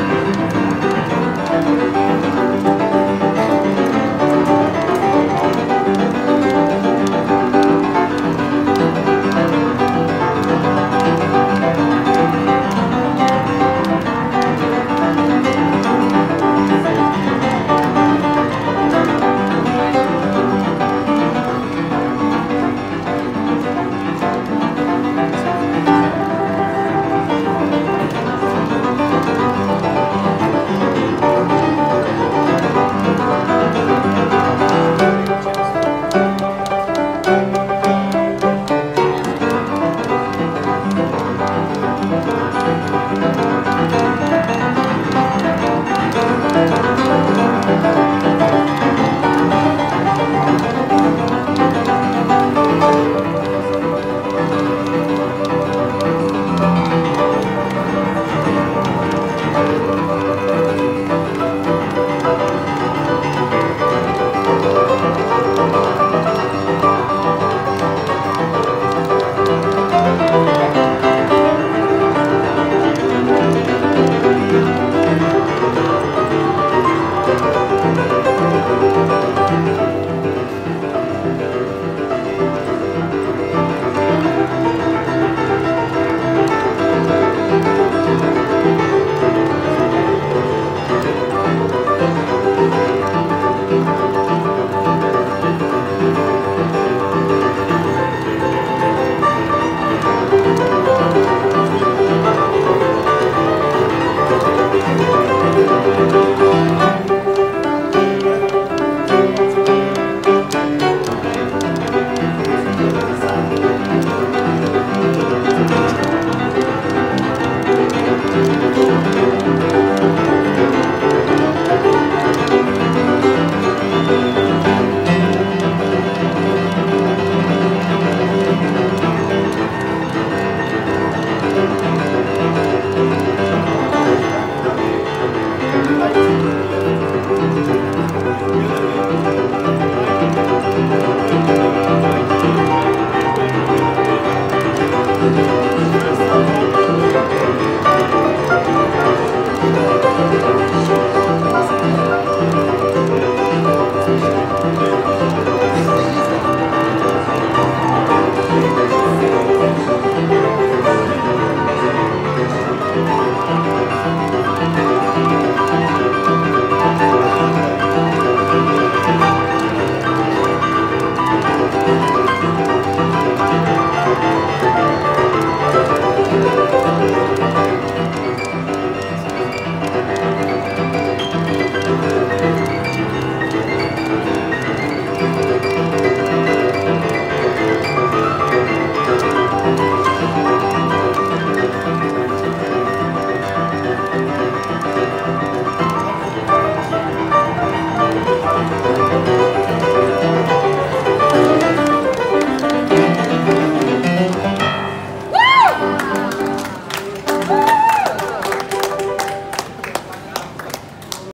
Música